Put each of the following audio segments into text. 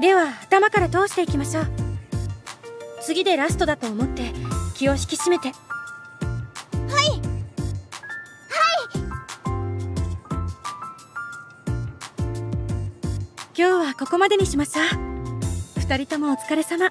では頭から通していきましょう。次でラストだと思って気を引き締めて。今日はここまでにしましょう二人ともお疲れ様。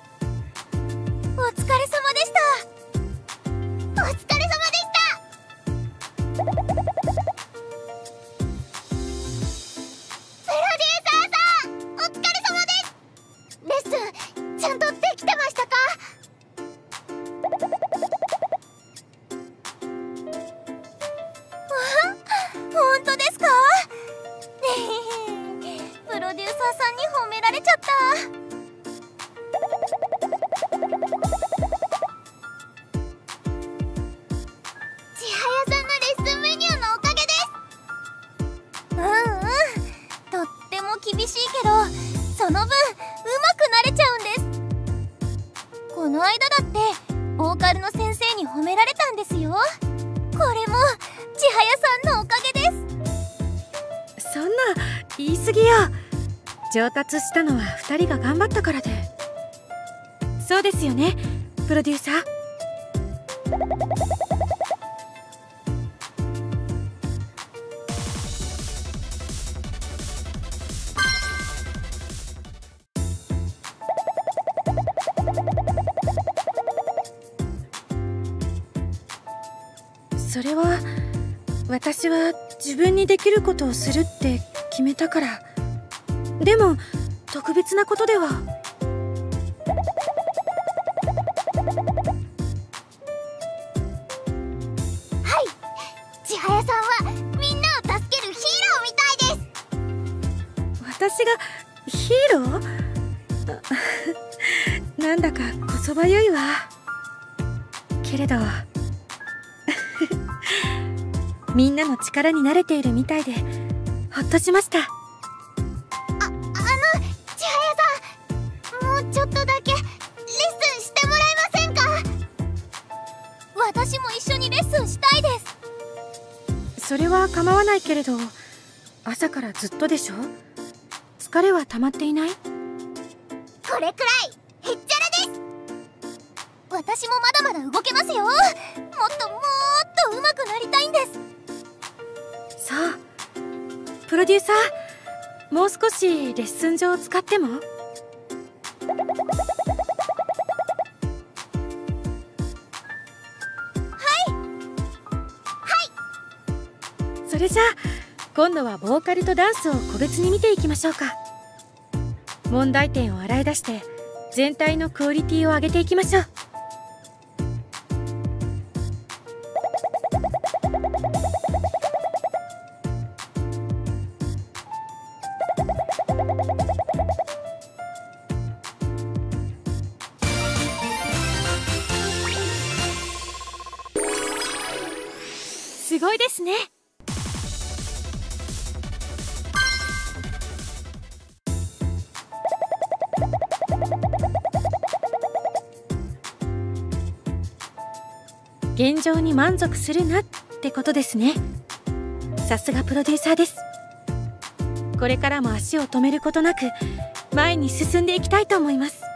ーさんに褒められちゃった。千早さんのレッスンメニューのおかげです。うんうん。とっても厳しいけどその分うまくなれちゃうんです。この間だってボーカルの先生に褒められたんですよ。これも千早さんのおかげです。そんな言い過ぎよ上達したのは2人が頑張ったからで。そうですよねプロデューサー。それは私は自分にできることをするって決めたから。でも特別なことでは。はい。千早さんはみんなを助けるヒーローみたいです。私がヒーロー？なんだかこそばゆいわ。けれど。みんなの力に慣れているみたいでほっとしましたそれは構わないけれど朝からずっとでしょ？疲れは溜まっていない？これくらいへっちゃらです。私もまだまだ動けますよ。もっともっと上手くなりたいんです。そうプロデューサーもう少しレッスン上を使っても？れじゃあ今度はボーカルとダンスを個別に見ていきましょうか。問題点を洗い出して全体のクオリティを上げていきましょう。すごいですね。現状に満足するなってことですね。さすがプロデューサーです。これからも足を止めることなく前に進んでいきたいと思います。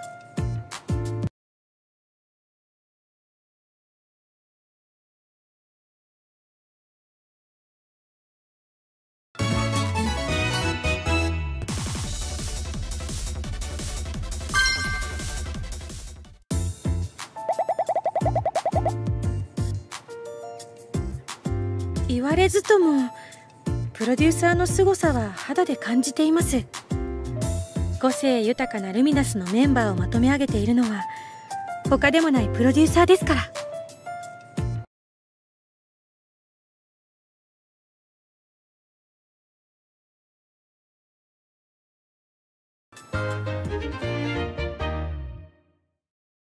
言われずともプロデューサーの凄さは肌で感じています。個性豊かなルミナスのメンバーをまとめ上げているのは他でもないプロデューサーですから。